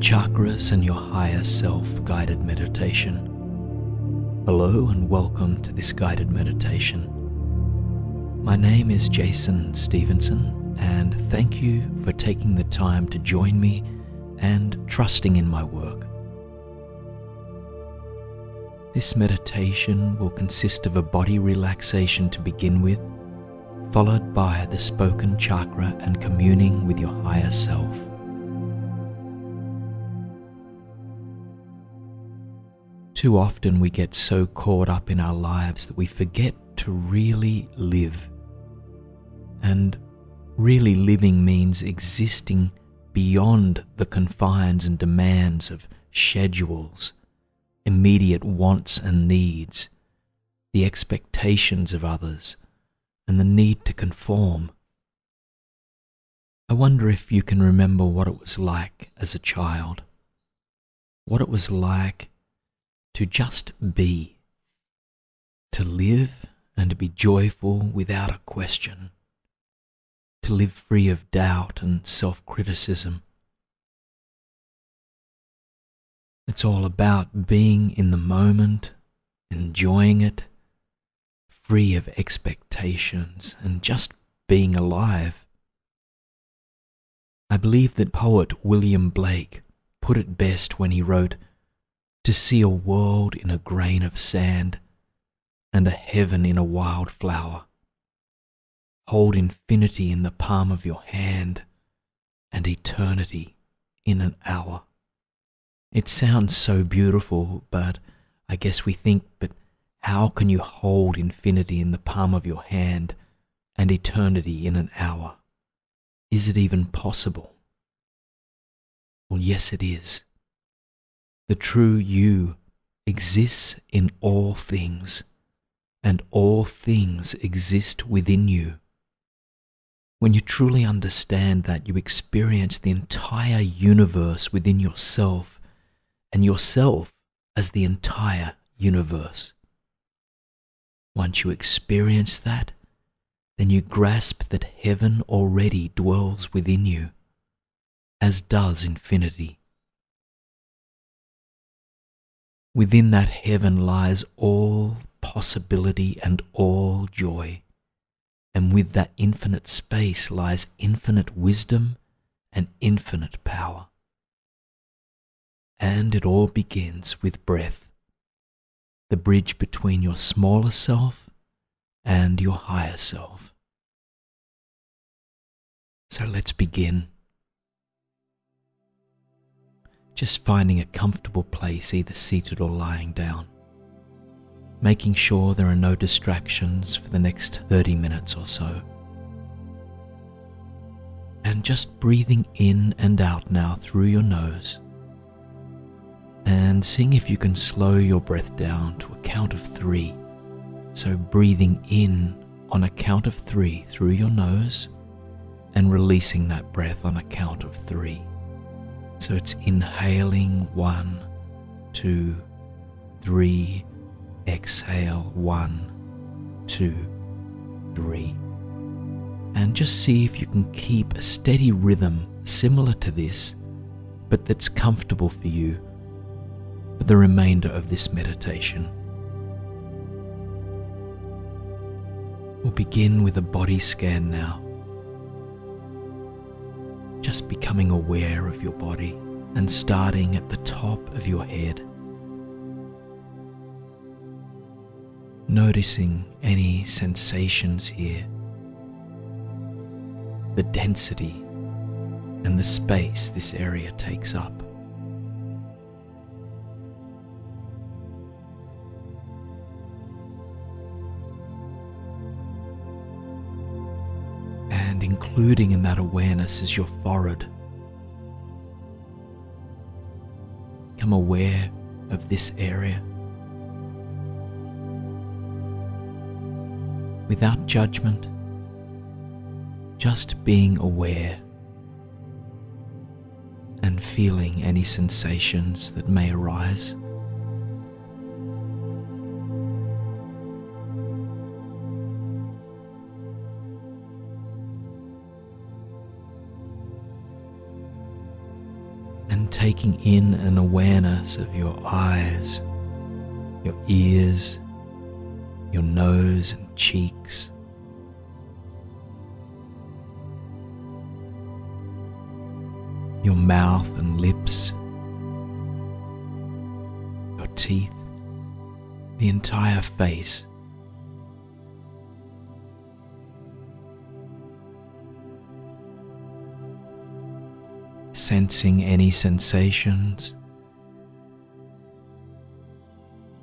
Chakras and Your Higher Self guided meditation. Hello and welcome to this guided meditation. My name is Jason Stephenson, and thank you for taking the time to join me and trusting in my work. This meditation will consist of a body relaxation to begin with, followed by the spoken chakra and communing with your higher self. Too often we get so caught up in our lives that we forget to really live. And really living means existing beyond the confines and demands of schedules, immediate wants and needs, the expectations of others, and the need to conform. I wonder if you can remember what it was like as a child, what it was like to just be, to live and to be joyful without a question, to live free of doubt and self criticism. It's all about being in the moment, enjoying it, free of expectations, and just being alive. I believe that poet William Blake put it best when he wrote, to see a world in a grain of sand and a heaven in a wild flower. Hold infinity in the palm of your hand and eternity in an hour. It sounds so beautiful, but I guess we think, but how can you hold infinity in the palm of your hand and eternity in an hour? Is it even possible? Well, yes, it is. The true you exists in all things, and all things exist within you. When you truly understand that, you experience the entire universe within yourself, and yourself as the entire universe. Once you experience that, then you grasp that heaven already dwells within you, as does infinity. Within that heaven lies all possibility and all joy. And with that infinite space lies infinite wisdom and infinite power. And it all begins with breath, the bridge between your smaller self and your higher self. So let's begin. Just finding a comfortable place, either seated or lying down. Making sure there are no distractions for the next 30 minutes or so. And just breathing in and out now through your nose. And seeing if you can slow your breath down to a count of three. So breathing in on a count of three through your nose and releasing that breath on a count of three. So it's inhaling one, two, three, exhale one, two, three. And just see if you can keep a steady rhythm similar to this, but that's comfortable for you for the remainder of this meditation. We'll begin with a body scan now just becoming aware of your body and starting at the top of your head. Noticing any sensations here, the density and the space this area takes up. Including in that awareness is your forehead. Become aware of this area. Without judgment, just being aware and feeling any sensations that may arise. Taking in an awareness of your eyes, your ears, your nose and cheeks. Your mouth and lips, your teeth, the entire face. Sensing any sensations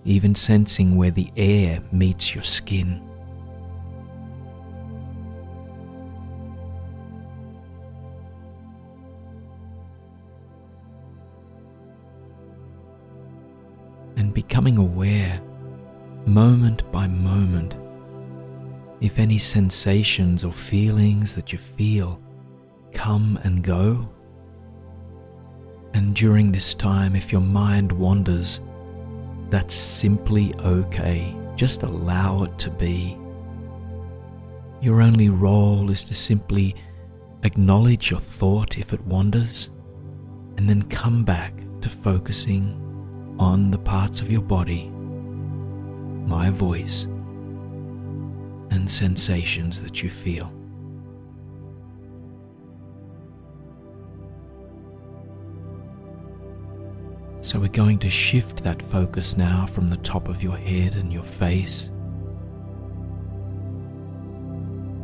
even sensing where the air meets your skin. And becoming aware, moment by moment, if any sensations or feelings that you feel come and go. And during this time, if your mind wanders, that's simply okay. Just allow it to be. Your only role is to simply acknowledge your thought if it wanders, and then come back to focusing on the parts of your body, my voice, and sensations that you feel. So we're going to shift that focus now from the top of your head and your face,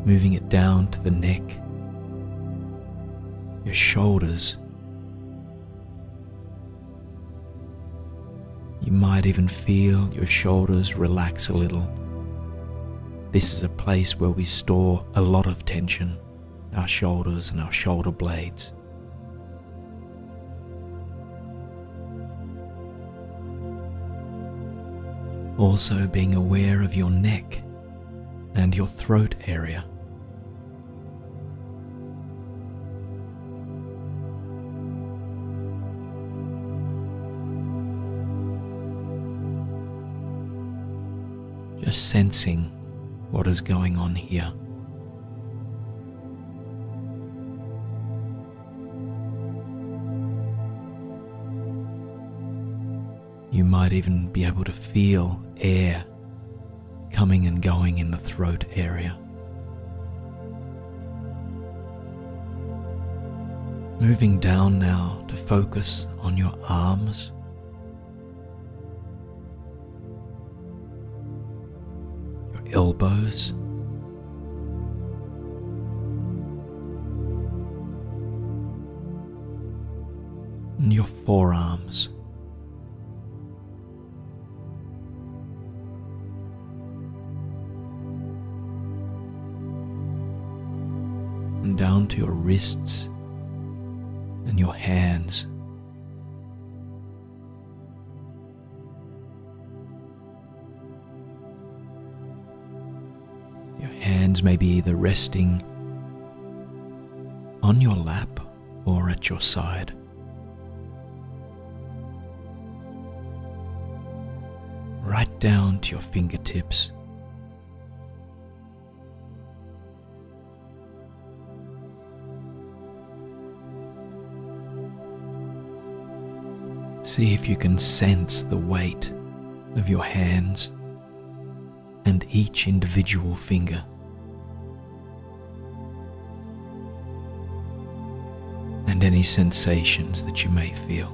moving it down to the neck, your shoulders. You might even feel your shoulders relax a little. This is a place where we store a lot of tension, our shoulders and our shoulder blades. Also being aware of your neck and your throat area. Just sensing what is going on here. You might even be able to feel air coming and going in the throat area. Moving down now to focus on your arms. Your elbows. And your forearms. Your wrists and your hands. Your hands may be either resting on your lap or at your side. Right down to your fingertips. See if you can sense the weight of your hands and each individual finger. And any sensations that you may feel.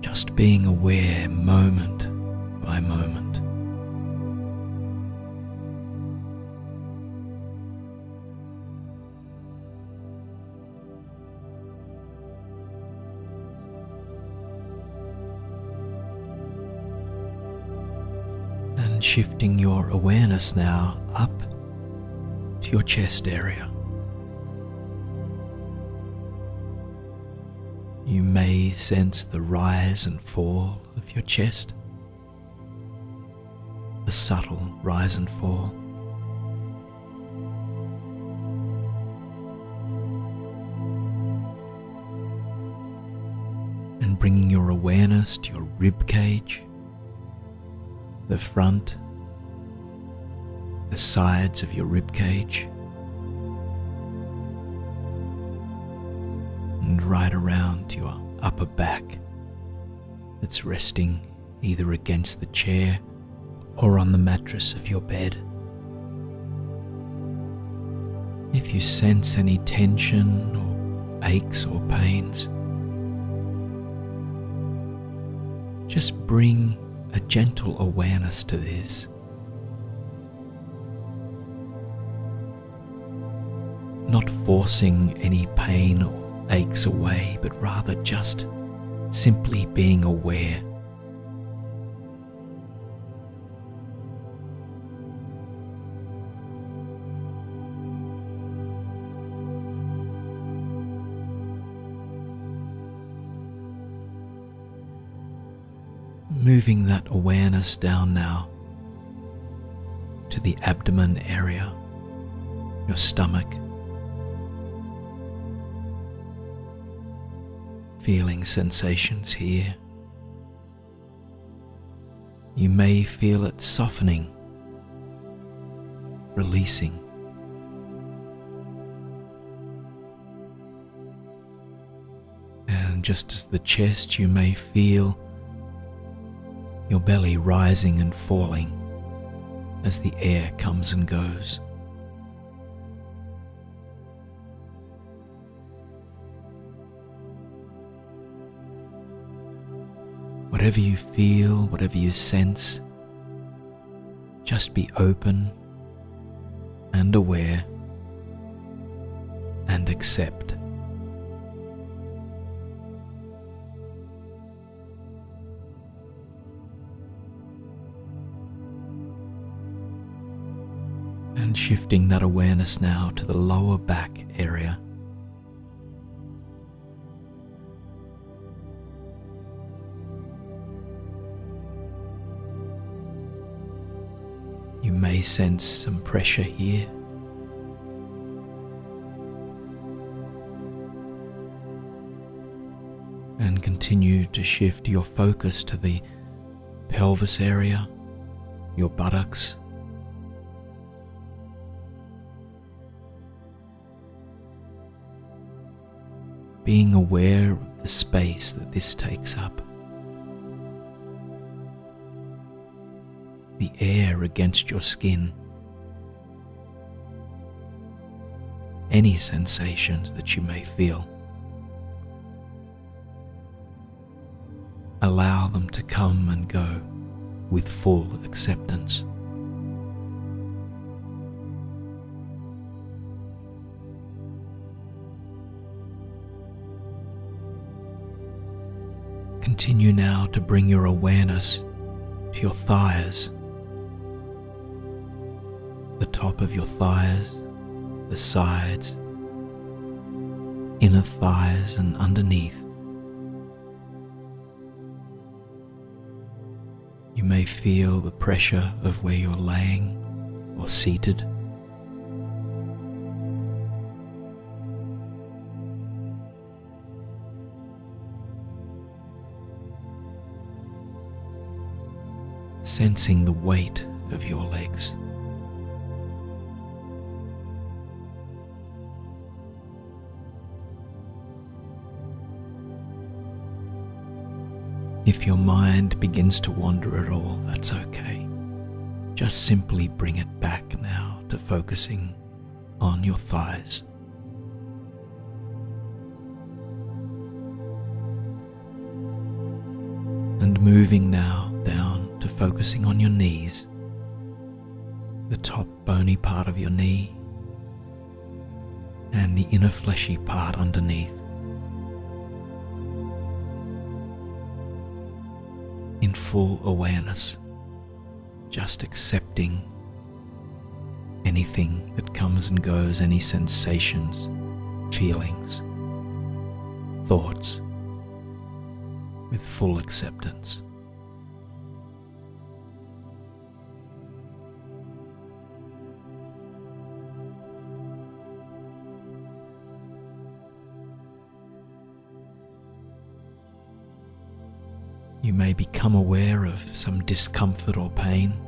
Just being aware moment and shifting your awareness now up to your chest area. You may sense the rise and fall of your chest, the subtle rise and fall. And bringing your awareness to your rib cage the front the sides of your rib cage, and right around your upper back that's resting either against the chair or on the mattress of your bed. If you sense any tension or aches or pains, just bring a gentle awareness to this. Not forcing any pain or aches away, but rather just simply being aware moving that awareness down now to the abdomen area, your stomach, feeling sensations here. You may feel it softening, releasing. And just as the chest, you may feel your belly rising and falling as the air comes and goes. Whatever you feel, whatever you sense, just be open and aware and accept. And shifting that awareness now to the lower back area. You may sense some pressure here. And continue to shift your focus to the pelvis area, your buttocks, being aware of the space that this takes up. The air against your skin. Any sensations that you may feel. Allow them to come and go with full acceptance. Continue now to bring your awareness to your thighs, the top of your thighs, the sides, inner thighs, and underneath. You may feel the pressure of where you're laying or seated. Sensing the weight of your legs. If your mind begins to wander at all, that's okay. Just simply bring it back now to focusing on your thighs. And moving now focusing on your knees, the top bony part of your knee, and the inner fleshy part underneath. In full awareness, just accepting anything that comes and goes, any sensations, feelings, thoughts, with full acceptance. May become aware of some discomfort or pain.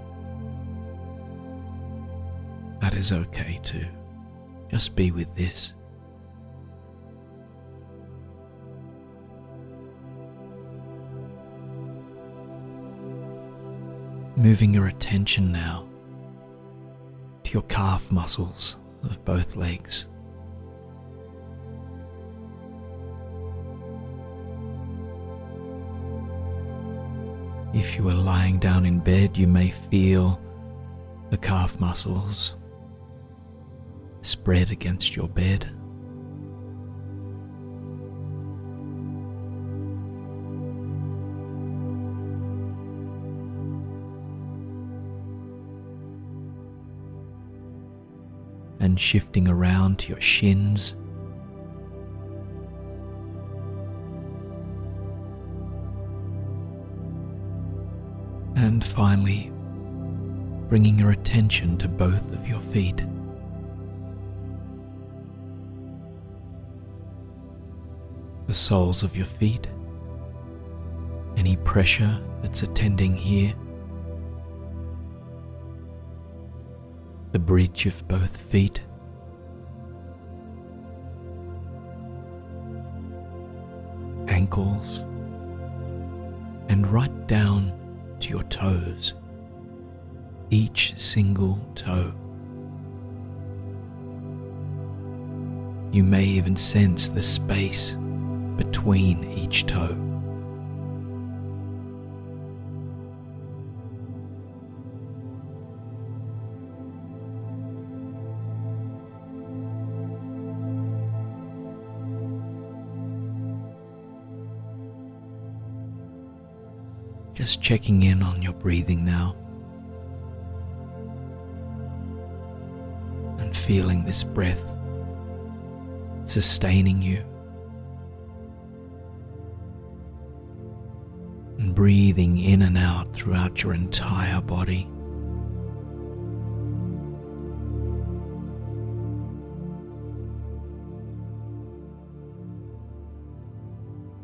That is okay too. Just be with this. Moving your attention now to your calf muscles of both legs. If you are lying down in bed, you may feel the calf muscles spread against your bed. And shifting around to your shins. And finally, bringing your attention to both of your feet. The soles of your feet, any pressure that's attending here, the bridge of both feet. Ankles and right down to your toes, each single toe. You may even sense the space between each toe. Just checking in on your breathing now. And feeling this breath sustaining you. And breathing in and out throughout your entire body.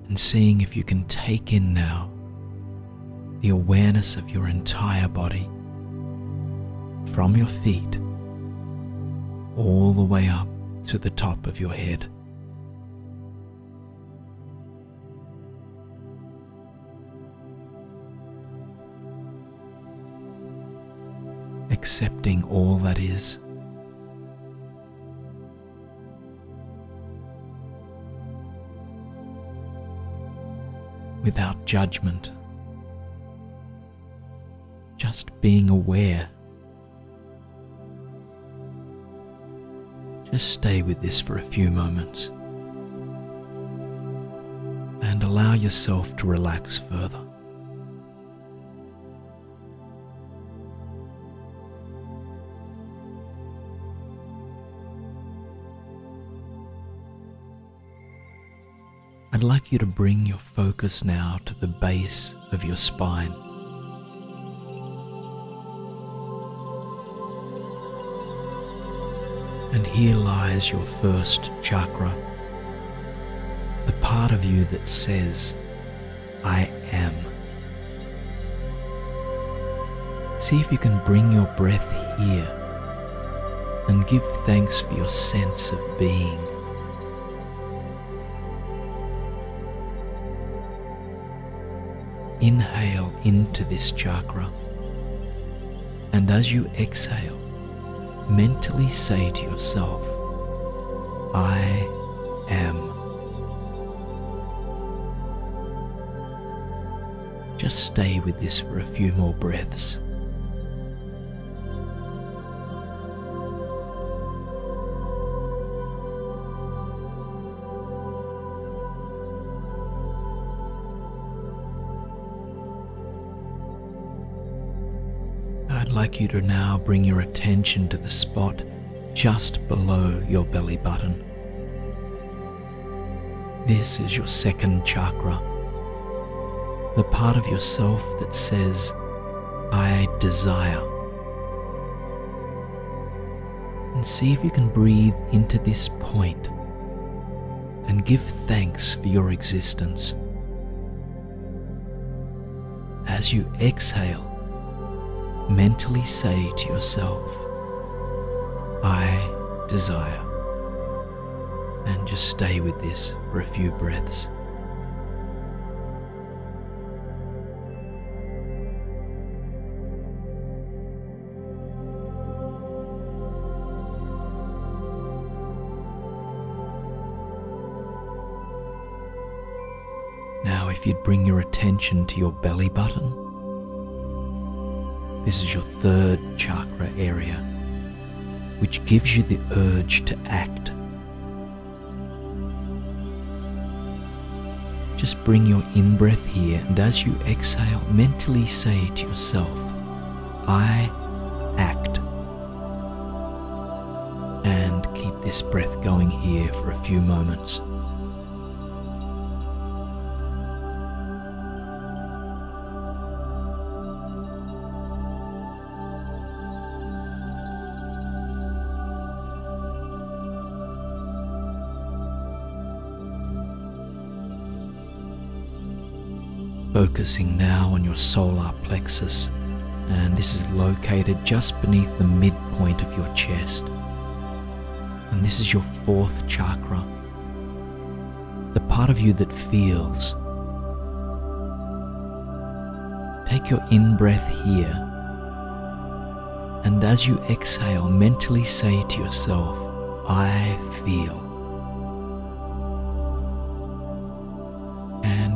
And seeing if you can take in now the awareness of your entire body from your feet all the way up to the top of your head. Accepting all that is. Without judgment being aware. Just stay with this for a few moments and allow yourself to relax further. I'd like you to bring your focus now to the base of your spine. Here lies your first chakra, the part of you that says, I am. See if you can bring your breath here and give thanks for your sense of being. Inhale into this chakra, and as you exhale, mentally say to yourself, I am. Just stay with this for a few more breaths. Like you to now bring your attention to the spot just below your belly button. This is your second chakra, the part of yourself that says, I desire. And see if you can breathe into this point and give thanks for your existence. As you exhale, mentally say to yourself, I desire. And just stay with this for a few breaths. Now, if you'd bring your attention to your belly button, this is your third chakra area, which gives you the urge to act. Just bring your in breath here, and as you exhale, mentally say to yourself, I act. And keep this breath going here for a few moments. Focusing now on your solar plexus, and this is located just beneath the midpoint of your chest. And this is your fourth chakra, the part of you that feels. Take your in breath here, and as you exhale, mentally say to yourself, I feel.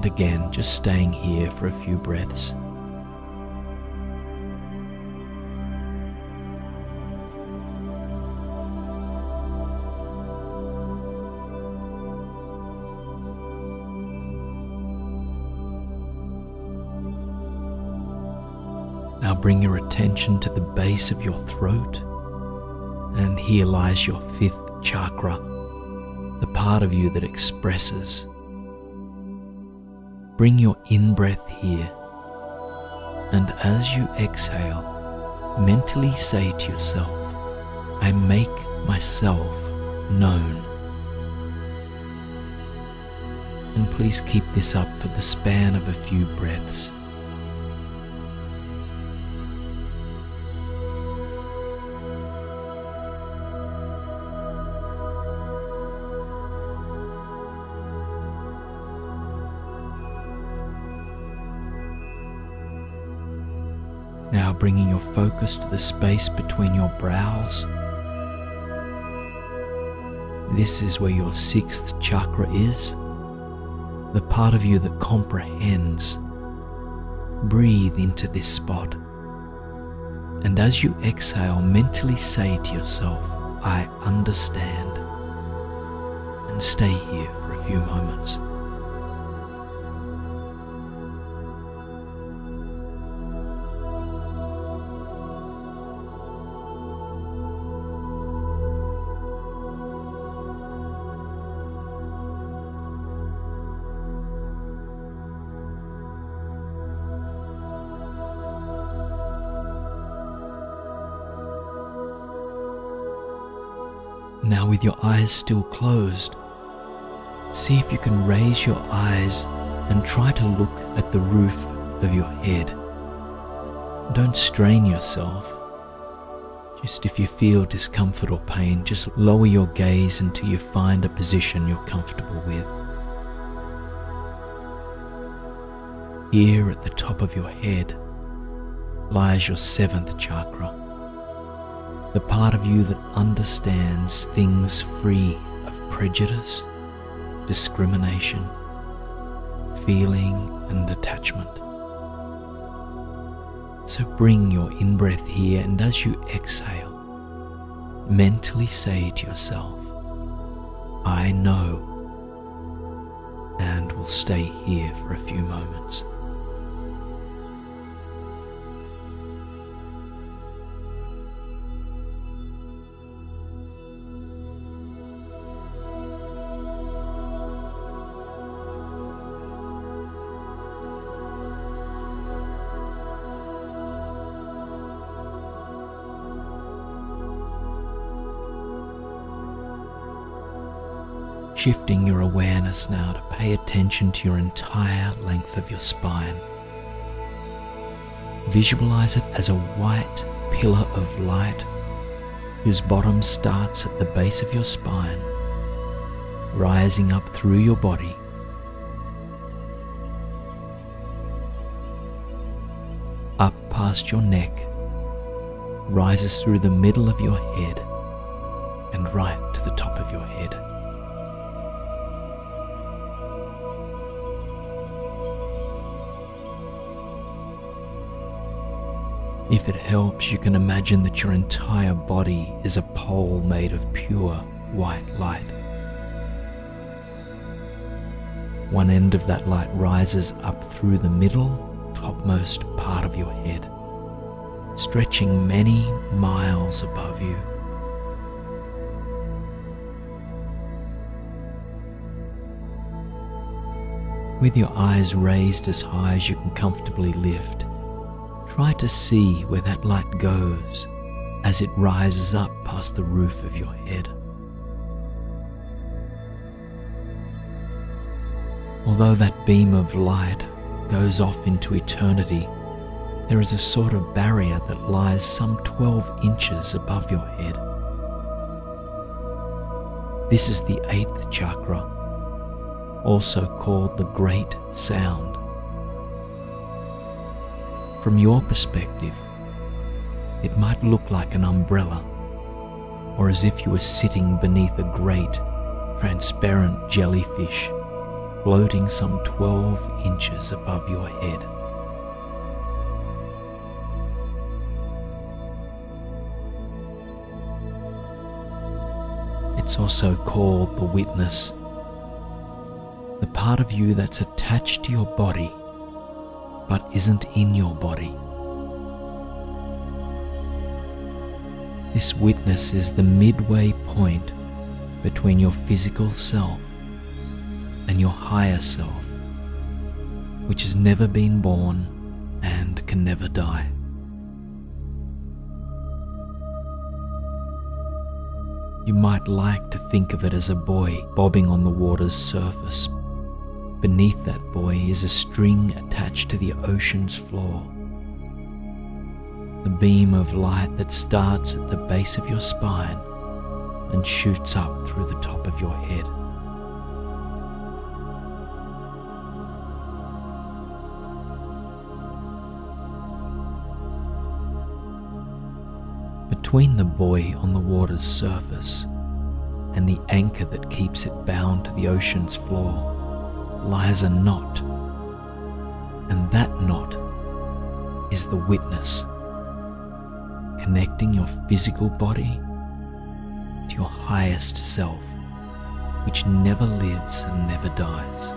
And again, just staying here for a few breaths. Now bring your attention to the base of your throat, and here lies your fifth chakra, the part of you that expresses. Bring your in breath here, and as you exhale, mentally say to yourself, I make myself known. And please keep this up for the span of a few breaths. Bringing your focus to the space between your brows. This is where your sixth chakra is, the part of you that comprehends. Breathe into this spot. And as you exhale, mentally say to yourself, I understand. And stay here for a few moments. With your eyes still closed, see if you can raise your eyes and try to look at the roof of your head. Don't strain yourself. Just if you feel discomfort or pain, just lower your gaze until you find a position you're comfortable with. Here at the top of your head lies your seventh chakra the part of you that understands things free of prejudice, discrimination, feeling, and attachment. So bring your in breath here, and as you exhale, mentally say to yourself, I know, and will stay here for a few moments. Shifting your awareness now to pay attention to your entire length of your spine. Visualize it as a white pillar of light whose bottom starts at the base of your spine, rising up through your body. Up past your neck, rises through the middle of your head and right to the top of your head. If it helps, you can imagine that your entire body is a pole made of pure white light. One end of that light rises up through the middle, topmost part of your head, stretching many miles above you. With your eyes raised as high as you can comfortably lift, Try to see where that light goes as it rises up past the roof of your head. Although that beam of light goes off into eternity, there is a sort of barrier that lies some 12 inches above your head. This is the eighth chakra, also called the Great Sound. From your perspective, it might look like an umbrella, or as if you were sitting beneath a great, transparent jellyfish floating some 12 inches above your head. It's also called the witness, the part of you that's attached to your body but isn't in your body. This witness is the midway point between your physical self and your higher self, which has never been born and can never die. You might like to think of it as a buoy bobbing on the water's surface, Beneath that buoy is a string attached to the ocean's floor. The beam of light that starts at the base of your spine and shoots up through the top of your head. Between the buoy on the water's surface and the anchor that keeps it bound to the ocean's floor lies a knot, and that knot is the witness connecting your physical body to your highest self, which never lives and never dies.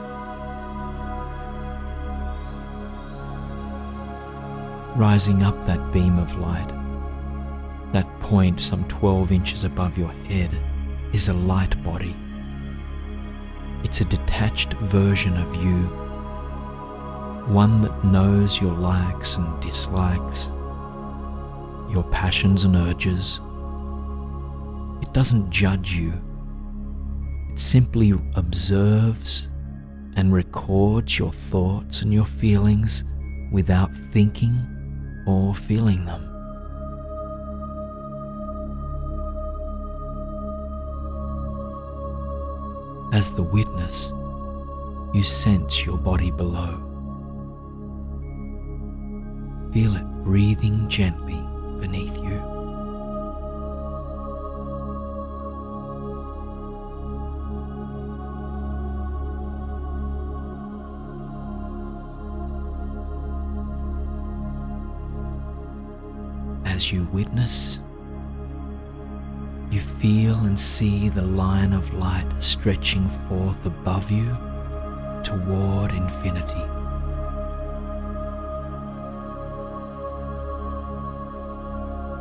Rising up that beam of light, that point some 12 inches above your head, is a light body it's a detached version of you, one that knows your likes and dislikes, your passions and urges. It doesn't judge you, it simply observes and records your thoughts and your feelings without thinking or feeling them. As the witness, you sense your body below. Feel it breathing gently beneath you. As you witness you feel and see the line of light stretching forth above you toward infinity.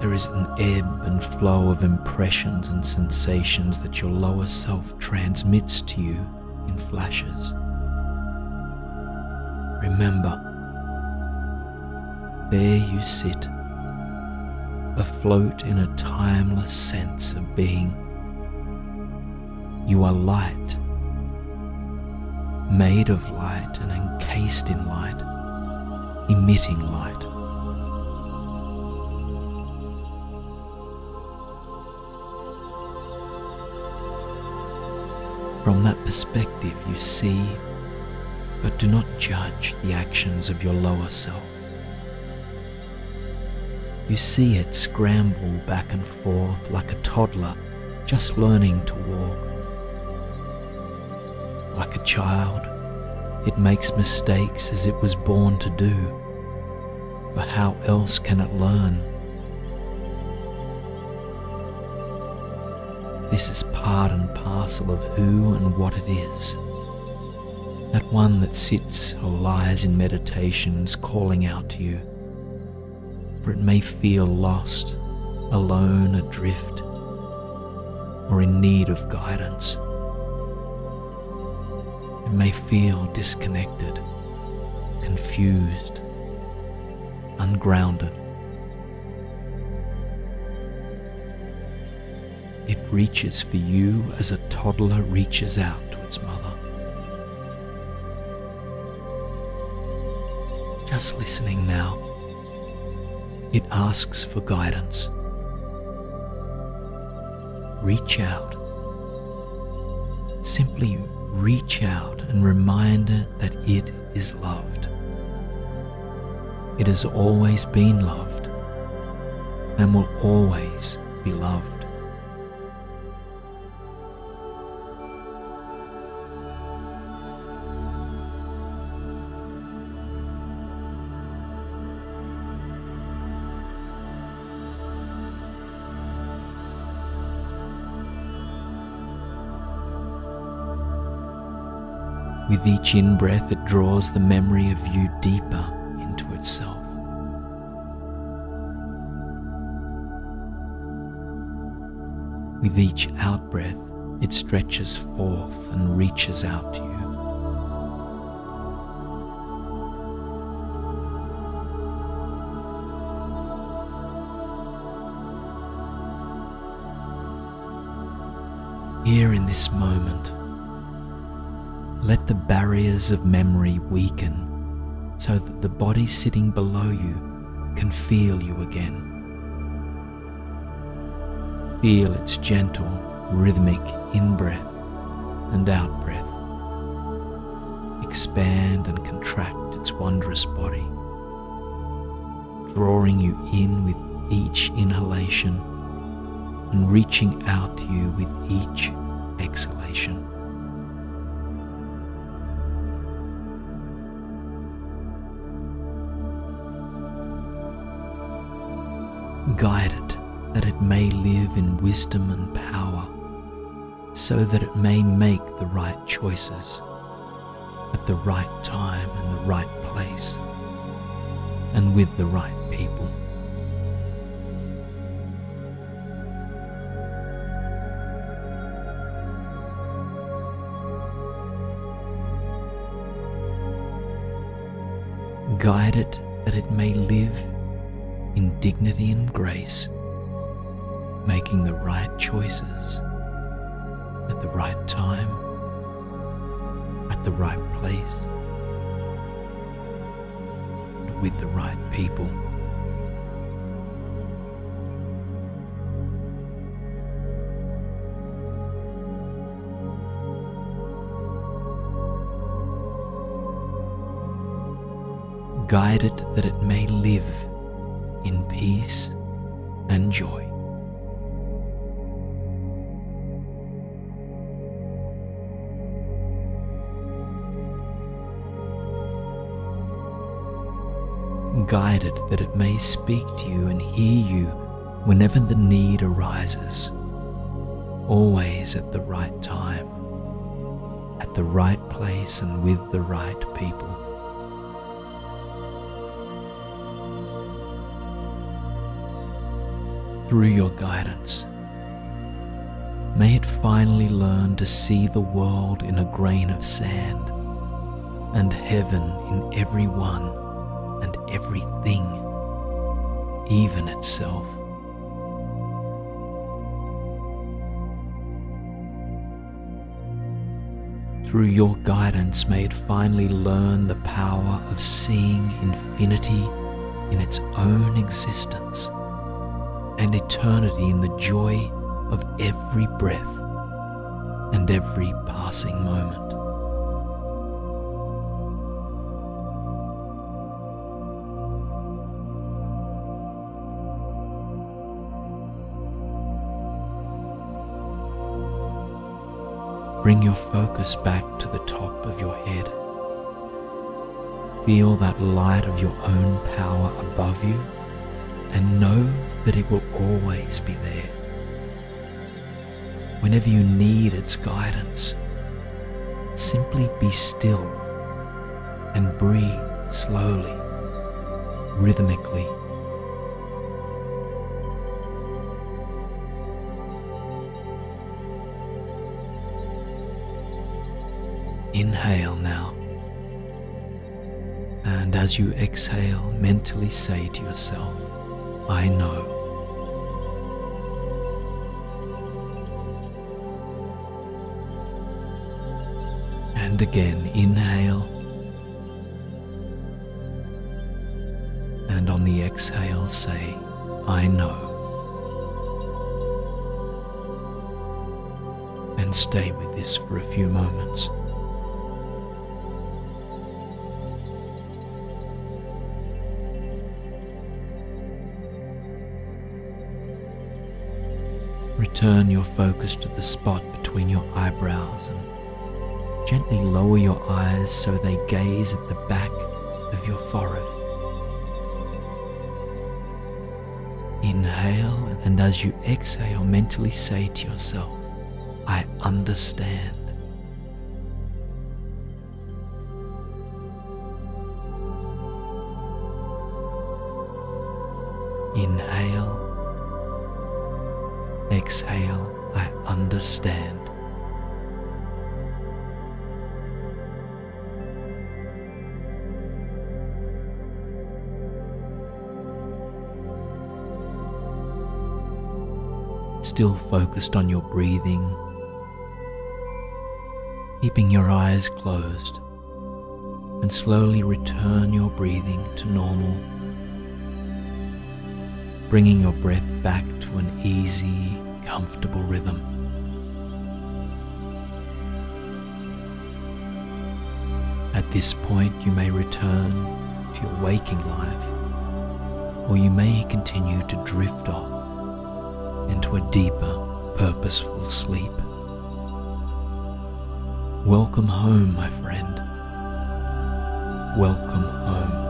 There is an ebb and flow of impressions and sensations that your lower self transmits to you in flashes. Remember, there you sit afloat in a timeless sense of being. You are light, made of light and encased in light, emitting light. From that perspective, you see, but do not judge the actions of your lower self. You see it scramble back and forth like a toddler just learning to walk. Like a child, it makes mistakes as it was born to do. But how else can it learn? This is part and parcel of who and what it is. That one that sits or lies in meditations calling out to you. It may feel lost, alone, adrift, or in need of guidance. It may feel disconnected, confused, ungrounded. It reaches for you as a toddler reaches out to its mother. Just listening now, it asks for guidance. Reach out. Simply reach out and remind it that it is loved. It has always been loved and will always be loved. With each in breath, it draws the memory of you deeper into itself. With each out breath, it stretches forth and reaches out to you. Here in this moment, let the barriers of memory weaken so that the body sitting below you can feel you again. Feel its gentle, rhythmic in breath and out breath. Expand and contract its wondrous body, drawing you in with each inhalation and reaching out to you with each exhalation. Guide it that it may live in wisdom and power, so that it may make the right choices at the right time and the right place, and with the right people. Guide it that it may live in dignity and grace, making the right choices at the right time, at the right place, with the right people. Guide it that it may live in peace and joy. Guide it that it may speak to you and hear you whenever the need arises, always at the right time, at the right place, and with the right people. Through your guidance. May it finally learn to see the world in a grain of sand and heaven in every one and everything, even itself. Through your guidance, may it finally learn the power of seeing infinity in its own existence and eternity in the joy of every breath and every passing moment. Bring your focus back to the top of your head. Feel that light of your own power above you and know that it will always be there. Whenever you need its guidance, simply be still and breathe slowly, rhythmically. Inhale now. And as you exhale, mentally say to yourself, I know. And again, inhale. And on the exhale, say, I know. And stay with this for a few moments. Return your focus to the spot between your eyebrows and gently lower your eyes so they gaze at the back of your forehead. Inhale, and as you exhale, mentally say to yourself, I understand. Inhale Exhale, I understand. Still focused on your breathing, keeping your eyes closed, and slowly return your breathing to normal, bringing your breath back to an easy, comfortable rhythm. At this point, you may return to your waking life, or you may continue to drift off into a deeper, purposeful sleep. Welcome home, my friend. Welcome home.